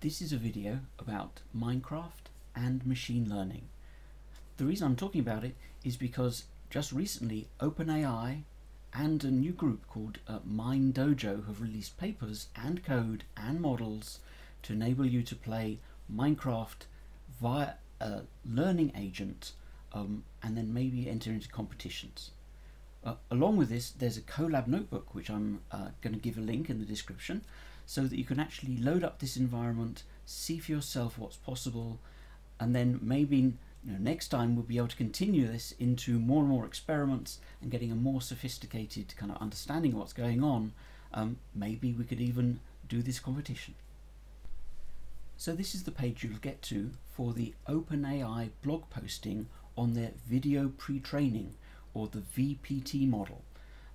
This is a video about Minecraft and machine learning. The reason I'm talking about it is because just recently OpenAI and a new group called uh, MineDojo have released papers and code and models to enable you to play Minecraft via a learning agent um, and then maybe enter into competitions. Uh, along with this, there's a Colab notebook, which I'm uh, going to give a link in the description, so that you can actually load up this environment, see for yourself what's possible, and then maybe you know, next time we'll be able to continue this into more and more experiments and getting a more sophisticated kind of understanding of what's going on. Um, maybe we could even do this competition. So this is the page you'll get to for the OpenAI blog posting on their video pre-training or the VPT model.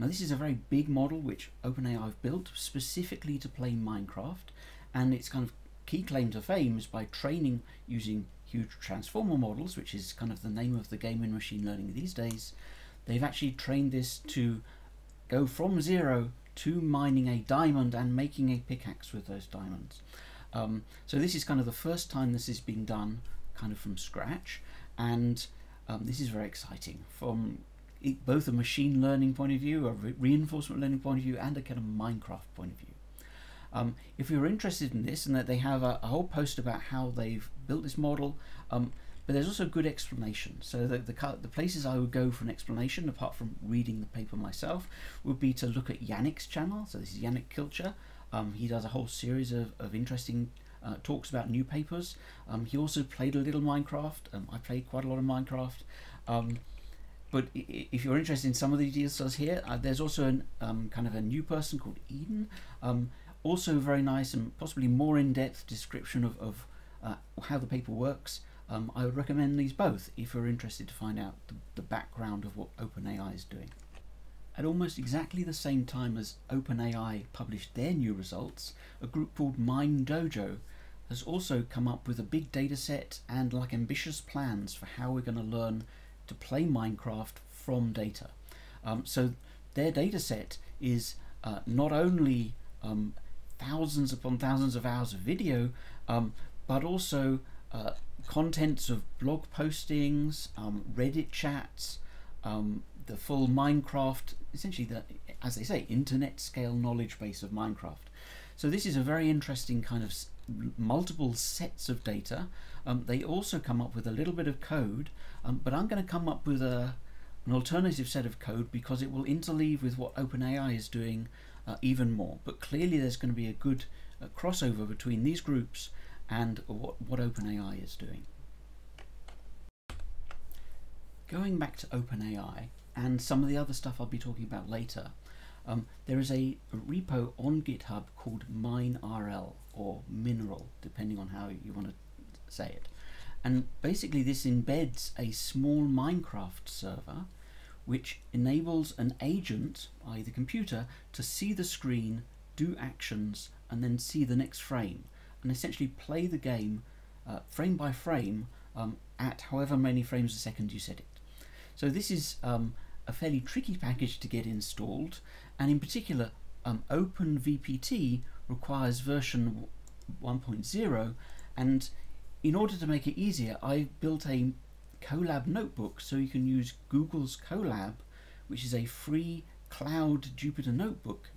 Now this is a very big model which OpenAI have built specifically to play Minecraft and its kind of key claim to fame is by training using huge transformer models which is kind of the name of the game in machine learning these days. They've actually trained this to go from zero to mining a diamond and making a pickaxe with those diamonds. Um, so this is kind of the first time this is being done kind of from scratch and um, this is very exciting from both a machine learning point of view, a re reinforcement learning point of view, and a kind of Minecraft point of view. Um, if you're interested in this, and that they have a, a, whole post about how they've built this model, um, but there's also good explanation. So the, the, the places I would go for an explanation, apart from reading the paper myself, would be to look at Yannic's channel. So this is Yannic Kilcher. Um, he does a whole series of, of interesting uh, talks about new papers. Um, he also played a little Minecraft. Um, I played quite a lot of Minecraft. But if you're interested in some of the details here, uh, there's also an, um, kind of a new person called Edan. Um, also very nice and possibly more in-depth description of, of uh, how the paper works. Um, I would recommend these both if you're interested to find out the, the background of what OpenAI is doing. At almost exactly the same time as OpenAI published their new results, a group called MineDojo has also come up with a big data set and like ambitious plans for how we're going to learn to play Minecraft from data. Um, so their data set is uh, not only um, thousands upon thousands of hours of video, um, but also uh, contents of blog postings, um, Reddit chats, um, the full Minecraft, essentially the, as they say, internet scale knowledge base of Minecraft. So this is a very interesting kind of multiple sets of data. Um, they also come up with a little bit of code, um, but I'm going to come up with a, an alternative set of code because it will interleave with what OpenAI is doing uh, even more. But clearly there's going to be a good uh, crossover between these groups and what, what OpenAI is doing. Going back to OpenAI and some of the other stuff I'll be talking about later, um, there is a, a, repo on GitHub called MineRL or Mineral, depending on how you want to say it. And basically this embeds a small Minecraft server which enables an agent, i.e. the computer, to see the screen, do actions, and then see the next frame, and essentially play the game uh, frame by frame um, at however many frames a second you set it. So this is um, a fairly tricky package to get installed, and in particular, um, OpenVPT requires version 1.0, and in order to make it easier, I built a Colab notebook so you can use Google's Colab, which is a free cloud Jupyter notebook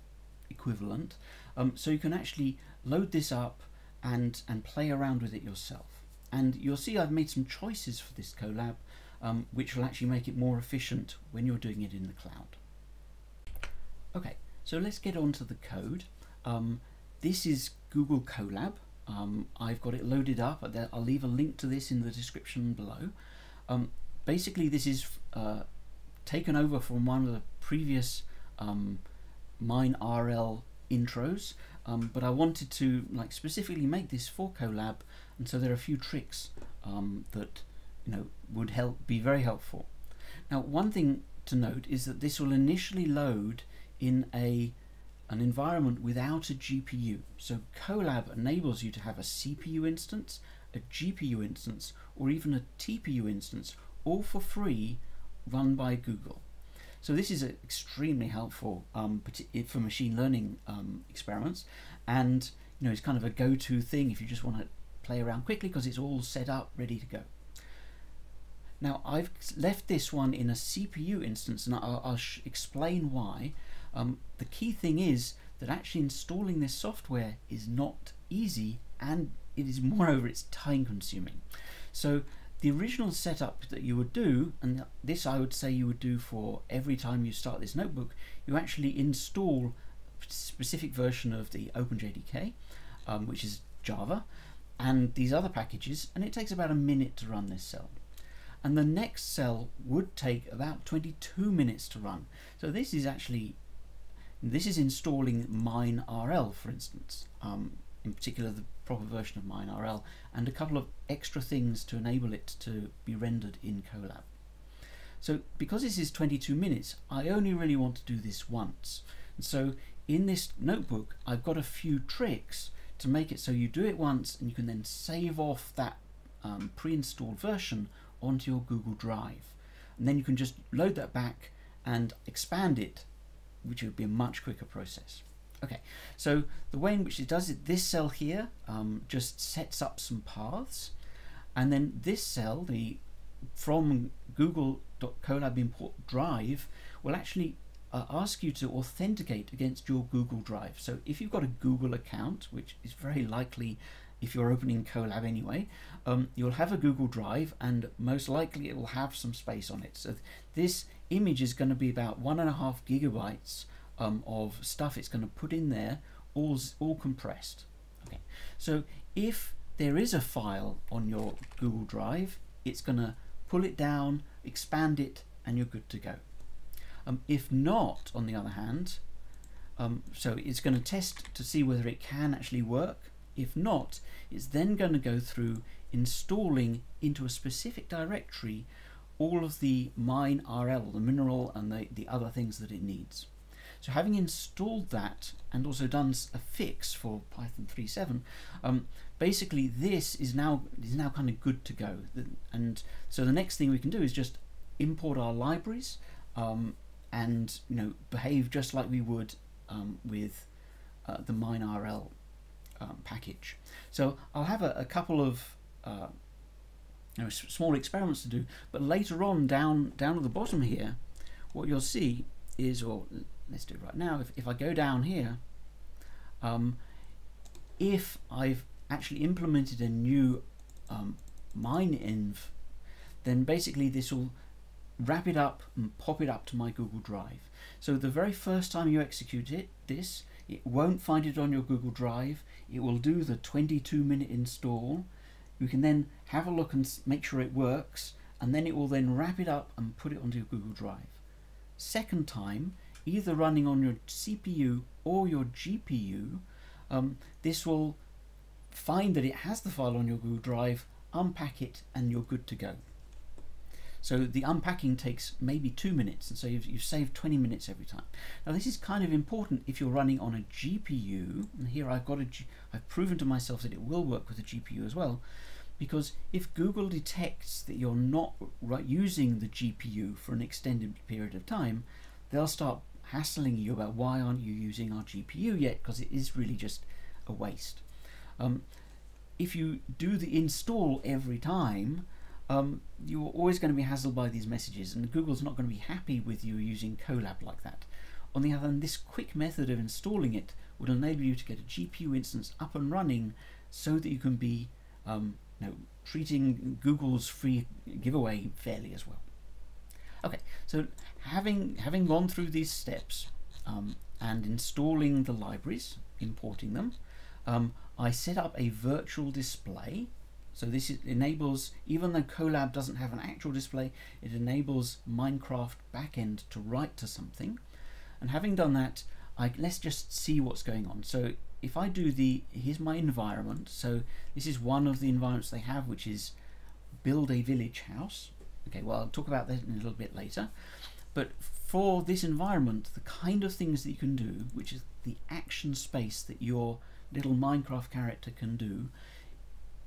equivalent. Um, so you can actually load this up and, and play around with it yourself. And you'll see I've made some choices for this Colab, um, which will actually make it more efficient when you're doing it in the cloud. Okay, so let's get on to the code. Um, this is Google Colab. Um, I've got it loaded up. I'll leave a link to this in the description below. Um, basically, this is uh, taken over from one of the previous um, MineRL intros, um, but I wanted to like specifically make this for Colab, and so there are a few tricks um, that you know would help be very helpful. Now, one thing to note is that this will initially load in a an environment without a GPU. So Colab enables you to have a CPU instance, a GPU instance, or even a TPU instance, all for free, run by Google. So this is extremely helpful um, for machine learning um, experiments, and you know, it's kind of a go-to thing if you just want to play around quickly because it's all set up, ready to go. Now I've left this one in a CPU instance and I'll, I'll explain why. Um, the key thing is that actually installing this software is not easy and it is moreover it's time consuming. So the original setup that you would do, and this I would say you would do for every time you start this notebook, you actually install a specific version of the OpenJDK, um, which is Java, and these other packages, and it takes about a minute to run this cell. And the next cell would take about 22 minutes to run. So this is actually, this is installing MineRL, for instance. Um, in particular the proper version of MineRL, and a couple of extra things to enable it to be rendered in Colab. So because this is 22 minutes, I only really want to do this once. And so in this notebook, I've got a few tricks to make it so you do it once and you can then save off that um, pre-installed version onto your Google Drive. And then you can just load that back and expand it, which would be a much quicker process. Okay, so the way in which it does it, this cell here um, just sets up some paths, and then this cell, the from google.colab import drive, will actually uh, ask you to authenticate against your Google Drive. So if you've got a Google account, which is very likely if you're opening Colab anyway, um, you'll have a Google Drive and most likely it will have some space on it. So this image is going to be about one and a half gigabytes um, of stuff it's going to put in there, all, all compressed. Okay, so if there is a file on your Google Drive, it's going to pull it down, expand it, and you're good to go. Um, if not, on the other hand, um, so it's going to test to see whether it can actually work. If not, it's then going to go through installing into a specific directory all of the MineRL, the mineral and the, the other things that it needs. So having installed that and also done a fix for Python 3.7, um, basically this is now is now kind of good to go. And so the next thing we can do is just import our libraries um, and you know behave just like we would um, with uh, the MineRL um, package. So I'll have a, a couple of uh, you know, small experiments to do, but later on down down at the bottom here, what you'll see is, or let's do it right now. If, if I go down here, um, if I've actually implemented a new um, mineinv, then basically this will wrap it up and pop it up to my Google Drive. So the very first time you execute it, this, it won't find it on your Google Drive. It will do the 22 minute install. You can then have a look and make sure it works, and then it will then wrap it up and put it onto your Google Drive. Second time, either running on your CPU or your GPU, um, this will find that it has the file on your Google Drive, unpack it, and you're good to go. So the unpacking takes maybe two minutes, and so you've, you've, saved 20 minutes every time. Now this is kind of important if you're running on a GPU, and here I've got a, G I've proven to myself that it will work with a GPU as well, because if Google detects that you're not using the GPU for an extended period of time, they'll start hassling you about why aren't you using our GPU yet because it is really just a waste. Um, if you do the install every time, um, you're always going to be hassled by these messages and Google's not going to be happy with you using Colab like that. On the other hand, this quick method of installing it would enable you to get a GPU instance up and running so that you can be um, you know, treating Google's free giveaway fairly as well. Okay, so having having gone through these steps um, and installing the libraries, importing them, um, I set up a virtual display. So this enables, even though Colab doesn't have an actual display, it enables Minecraft backend to write to something. And having done that, I, let's just see what's going on. So if I do the, here's my environment. So this is one of the environments they have, which is build a village house. Okay, well, I'll talk about that in a little bit later. But for this environment, the kind of things that you can do, which is the action space that your little Minecraft character can do,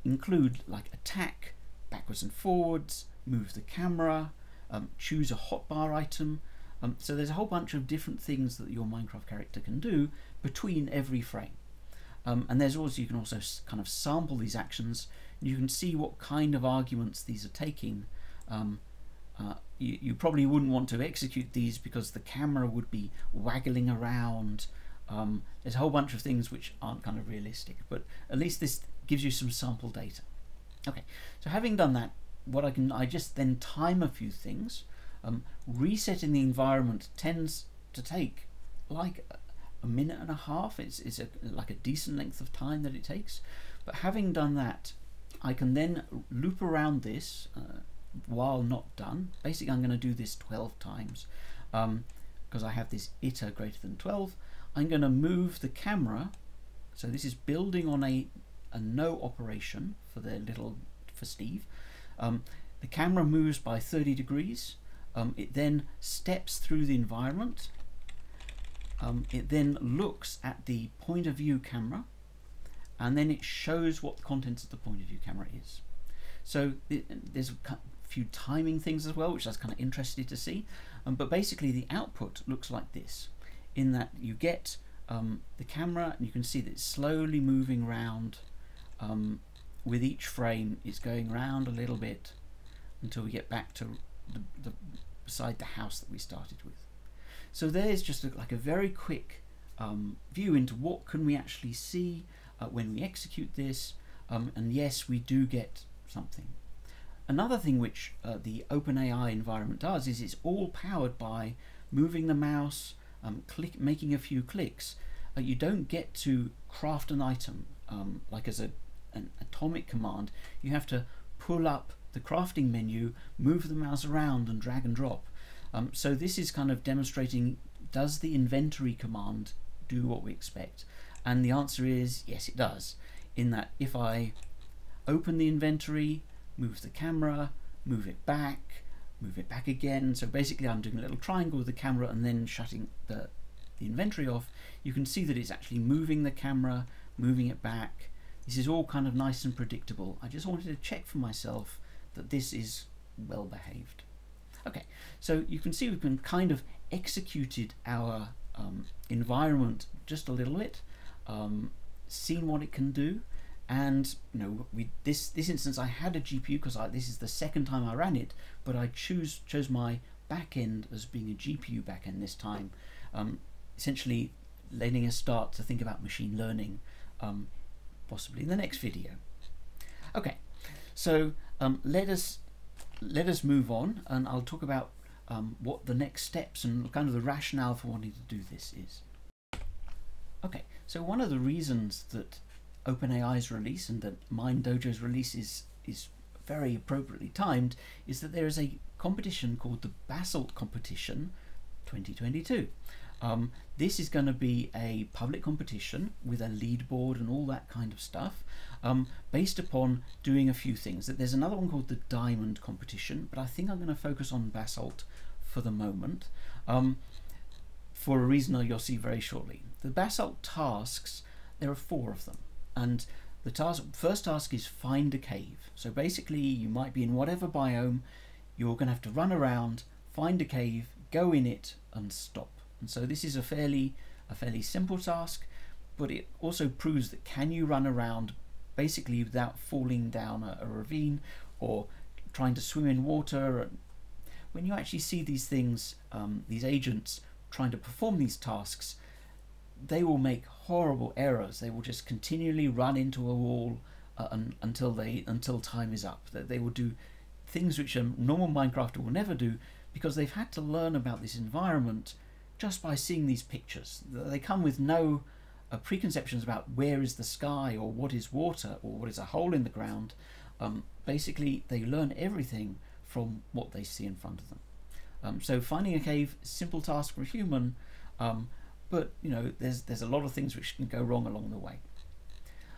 include like attack, backwards and forwards, move the camera, um, choose a hotbar item. Um, so there's a whole bunch of different things that your Minecraft character can do between every frame. Um, and there's also you can also kind of sample these actions. You can see what kind of arguments these are taking. Um, uh, you, you, probably wouldn't want to execute these because the camera would be waggling around. Um, there's a whole bunch of things which aren't kind of realistic, but at least this gives you some sample data. Okay, so having done that, what I can I just then time a few things. Um, resetting the environment tends to take like a minute and a half. It's, it's a, like a decent length of time that it takes. But having done that, I can then loop around this uh, while not done. Basically, I'm going to do this 12 times because um, I have this iter greater than 12. I'm going to move the camera. So this is building on a, a no operation for the little for Steve. Um, the camera moves by 30 degrees. Um, it then steps through the environment um, it then looks at the point of view camera and then it shows what the contents of the point of view camera is. So it, there's a few timing things as well, which I was kind of interested to see. Um, but basically the output looks like this, in that you get um, the camera and you can see that it's slowly moving around um, with each frame. It's going around a little bit until we get back to the, the beside the house that we started with. So there's just a, like a very quick um, view into what can we actually see uh, when we execute this. Um, and yes, we do get something. Another thing which uh, the OpenAI environment does is it's all powered by moving the mouse, um, click, making a few clicks. Uh, you don't get to craft an item um, like as a, an atomic command. You have to pull up the crafting menu, move the mouse around and drag and drop. Um, so this is kind of demonstrating, does the inventory command do what we expect? And the answer is yes, it does. In that if I open the inventory, move the camera, move it back, move it back again. So basically I'm doing a little triangle with the camera and then shutting the, the inventory off. You can see that it's actually moving the camera, moving it back. This is all kind of nice and predictable. I just wanted to check for myself that this is well behaved. Okay, so you can see we've been kind of executed our um, environment just a little bit, um, seen what it can do, and you know we this this instance I had a GPU because this is the second time I ran it, but I choose chose my backend as being a GPU backend this time, um, essentially letting us start to think about machine learning, um, possibly in the next video. Okay, so um, let us let us move on and I'll talk about um, what the next steps and kind of the rationale for wanting to do this is. Okay, so one of the reasons that OpenAI's release and that MineDojo's release is, is very appropriately timed is that there is a competition called the Basalt Competition 2022. Um, this is going to be a public competition with a leaderboard and all that kind of stuff um, based upon doing a few things. There's another one called the Diamond Competition, but I think I'm going to focus on Basalt for the moment um, for a reason you'll see very shortly. The Basalt tasks, there are four of them, and the task, first task is find a cave. So basically, you might be in whatever biome, you're going to have to run around, find a cave, go in it, and stop. And so this is a fairly a fairly simple task, but it also proves that can you run around basically without falling down a, a ravine or trying to swim in water. When you actually see these things, um, these agents trying to perform these tasks, they will make horrible errors. They will just continually run into a wall uh, un until they until time is up. That they will do things which a normal Minecrafter will never do because they've had to learn about this environment just by seeing these pictures. They come with no uh, preconceptions about where is the sky or what is water or what is a hole in the ground. Um, basically, they learn everything from what they see in front of them. Um, so finding a cave, simple task for a human, um, but you know there's there's a lot of things which can go wrong along the way.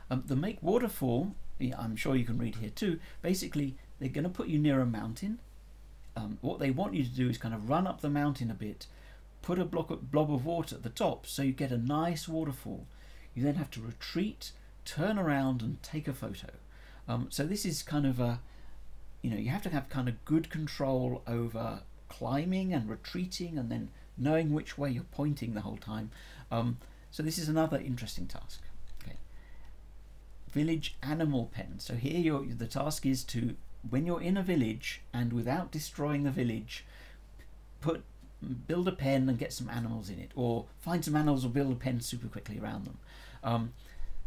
Um, the make waterfall, I'm sure you can read here too. Basically, they're going to put you near a mountain. Um, what they want you to do is kind of run up the mountain a bit put a block of, blob of water at the top so you get a nice waterfall. You then have to retreat, turn around and take a photo. Um, so this is kind of a, you know, you have to have kind of good control over climbing and retreating and then knowing which way you're pointing the whole time. Um, so this is another interesting task. Okay. village animal pen. So here the task is to when you're in a village and without destroying the village, put build a pen and get some animals in it, or find some animals or build a pen super quickly around them. Um,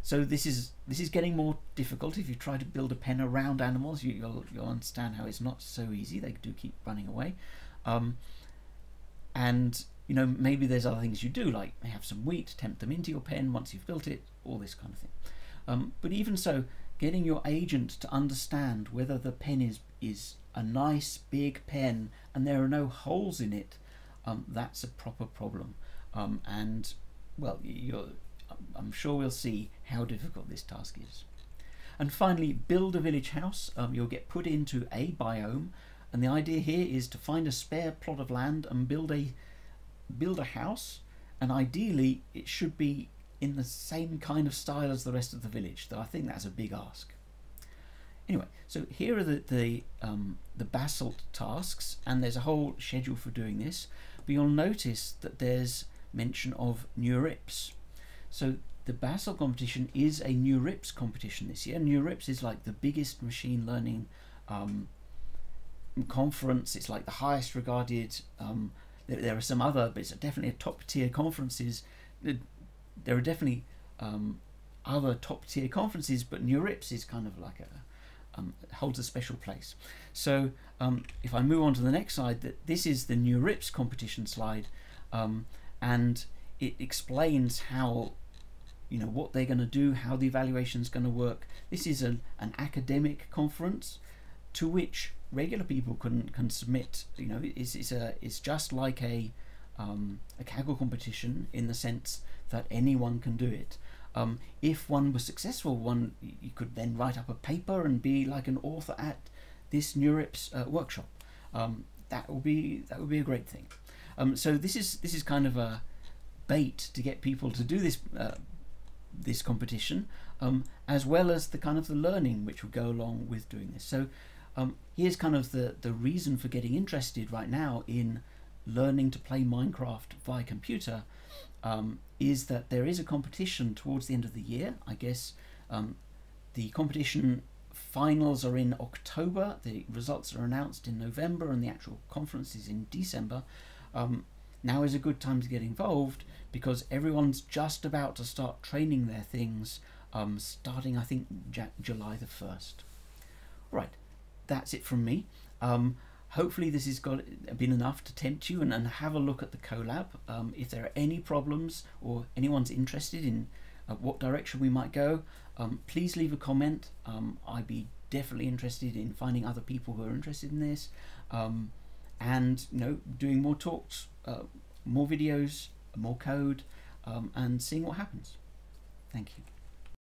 so this is this is getting more difficult. If you try to build a pen around animals, you, will you'll understand how it's not so easy. They do keep running away, um, and you know maybe there's other things you do, like have some wheat, tempt them into your pen once you've built it, all this kind of thing. Um, but even so, getting your agent to understand whether the pen is is a nice big pen and there are no holes in it, um, that's a proper problem. Um, and well, you're I'm sure we'll see how difficult this task is. And finally, build a village house. Um, you'll get put into a biome, and the idea here is to find a spare plot of land and build a build a house. And ideally, it should be in the same kind of style as the rest of the village. Though I think that's a big ask. Anyway, so here are the the, um, the basalt tasks, and there's a whole schedule for doing this. But you'll notice that there's mention of NeurIPS. So the Basalt competition is a NeurIPS competition this year. NeurIPS is like the biggest machine learning um, conference. It's like the highest regarded. Um, there, there, are some other, but it's definitely a top tier conferences. There are definitely um, other top tier conferences, but NeurIPS is kind of like a um, holds a special place. So um, if I move on to the next slide, that this is the NeurIPS competition slide, um, and it explains how you know what they're going to do, how the evaluation is going to work. This is an, an academic conference to which regular people can can submit. You know, it's, it's a it's just like a um, a Kaggle competition in the sense that anyone can do it. Um, if one was successful, one you could then write up a paper and be like an author at this NeurIPS uh, workshop. Um, that would be that would be a great thing. Um, so this is this is kind of a bait to get people to do this uh, this competition, um, as well as the kind of the learning which would go along with doing this. So um, here's kind of the, the reason for getting interested right now in learning to play Minecraft via computer um, is that there is a competition towards the end of the year. I guess um, the competition finals are in October, the results are announced in November, and the actual conference is in December. Um, now is a good time to get involved because everyone's just about to start training their things um, starting I think July the 1st. Right, that's it from me. Um, hopefully this has got been enough to tempt you and, and have a look at the Colab. Um, if there are any problems or anyone's interested in uh, what direction we might go, um, please leave a comment. Um, I'd be definitely interested in finding other people who are interested in this um, and you know doing more talks uh, more videos, more code, um, and seeing what happens. Thank you.